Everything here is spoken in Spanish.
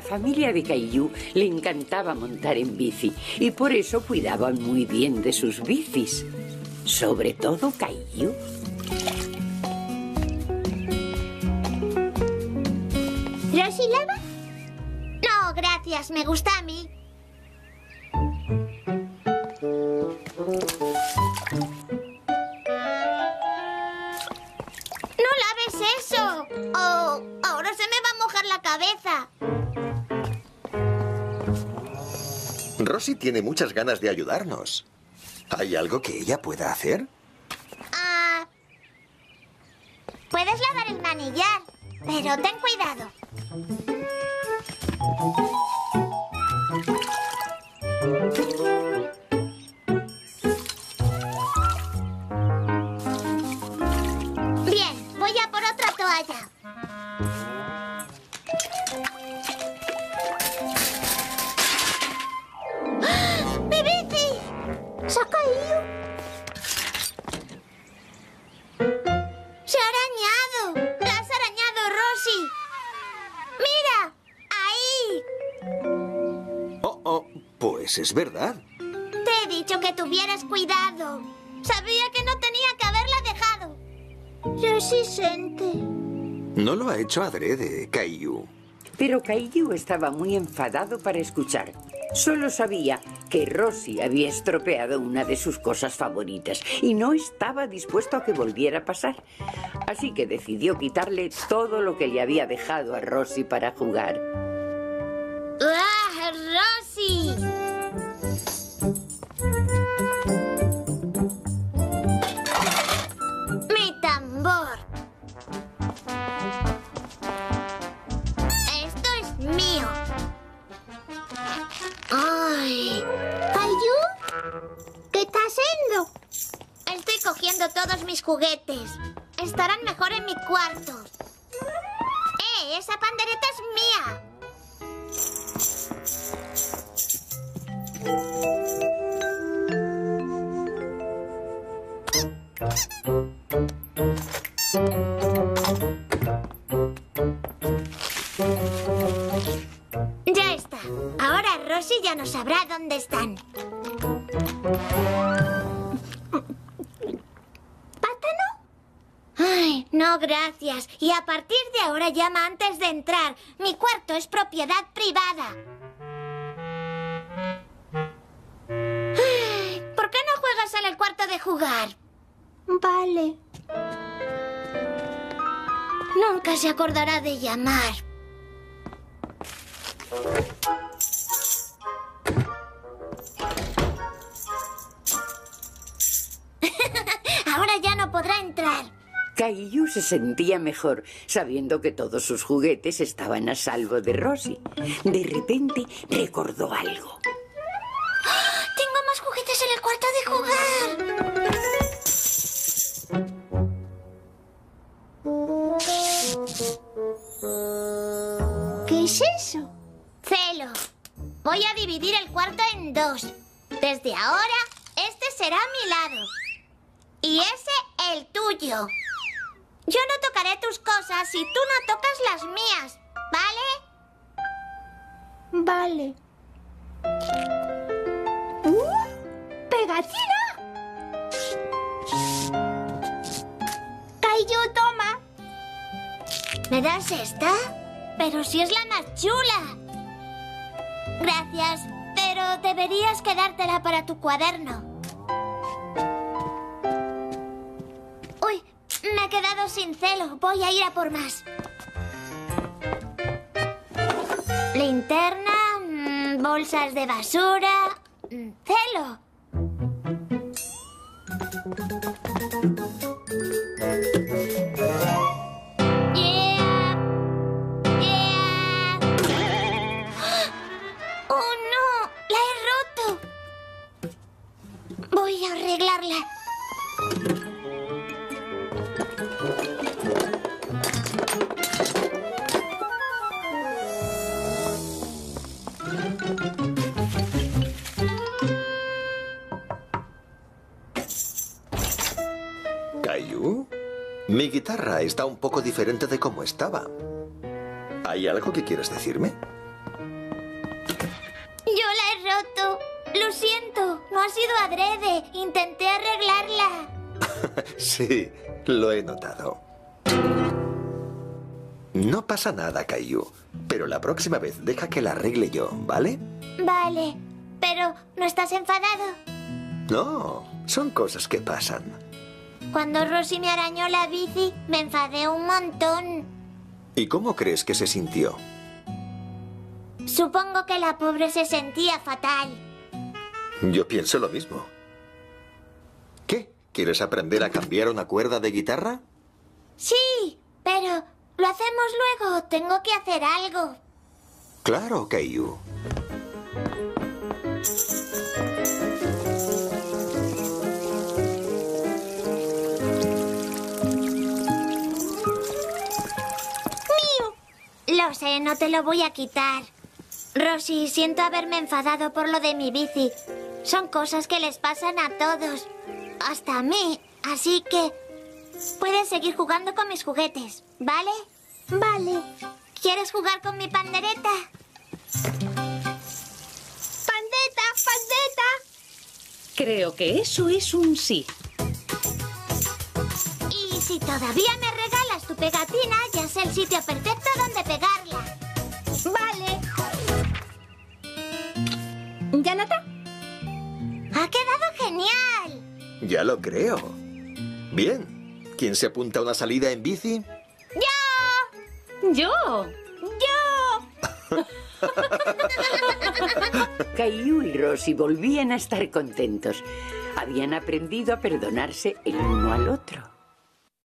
la familia de Caillou le encantaba montar en bici y por eso cuidaban muy bien de sus bicis. Sobre todo Caillou. ¿Rosy lava? No, gracias. Me gusta a mí. ¡No laves eso! ¡Oh! Ahora se me va a mojar la cabeza. Rosy tiene muchas ganas de ayudarnos. ¿Hay algo que ella pueda hacer? Ah. Puedes lavar el manillar, pero ten cuidado. Bien, voy a por otra toalla. Pues es verdad. Te he dicho que tuvieras cuidado. Sabía que no tenía que haberla dejado. Rosy siente. No lo ha hecho adrede, Caillou. Pero Caillou estaba muy enfadado para escuchar. Solo sabía que Rosy había estropeado una de sus cosas favoritas y no estaba dispuesto a que volviera a pasar. Así que decidió quitarle todo lo que le había dejado a Rosy para jugar. ¡Ah, Rosy! Mi tambor. Esto es mío. ¡Ay! ¿Cayu? ¿Qué está haciendo? Estoy cogiendo todos mis juguetes. Ya está. Ahora Rosy ya no sabrá dónde están. ¿Pátano? Ay, no, gracias. Y a partir de ahora llama antes de entrar. Mi cuarto es propiedad privada. ¿Por qué no juegas en el cuarto de jugar? Vale. Nunca se acordará de llamar. Ahora ya no podrá entrar. Caillou se sentía mejor sabiendo que todos sus juguetes estaban a salvo de Rosy. De repente recordó algo. Tengo más juguetes en el cuarto de cuarto en dos. Desde ahora, este será mi lado. Y ese el tuyo. Yo no tocaré tus cosas si tú no tocas las mías, ¿vale? Vale. ¡Uh! ¡Pegatina! Kaiju, toma. ¿Me das esta? Pero si es la más chula. Gracias, pero deberías quedártela para tu cuaderno. Uy, me he quedado sin celo. Voy a ir a por más. Linterna, mm, bolsas de basura. mm, Celo. Caillou? Mi guitarra está un poco diferente de como estaba. ¿Hay algo que quieras decirme? Yo la he roto. Lo siento. No ha sido adrede. Intenté arreglarla. sí, lo he notado. No pasa nada, Caillou. Pero la próxima vez deja que la arregle yo, ¿vale? Vale. Pero, ¿no estás enfadado? No, son cosas que pasan. Cuando Rosy me arañó la bici, me enfadé un montón. ¿Y cómo crees que se sintió? Supongo que la pobre se sentía fatal. Yo pienso lo mismo. ¿Qué? ¿Quieres aprender a cambiar una cuerda de guitarra? Sí, pero lo hacemos luego. Tengo que hacer algo. Claro, Caillou. No te lo voy a quitar. Rosy, siento haberme enfadado por lo de mi bici. Son cosas que les pasan a todos. Hasta a mí. Así que... Puedes seguir jugando con mis juguetes, ¿vale? Vale. ¿Quieres jugar con mi pandereta? ¡Pandeta! ¡Pandeta! Creo que eso es un sí. Y si todavía me regalas tu pegatina, ya sé el sitio perfecto donde Ya lo creo. Bien. ¿Quién se apunta a una salida en bici? ¡Yo! ¡Yo! ¡Yo! Caillou y Rosy volvían a estar contentos. Habían aprendido a perdonarse el uno al otro.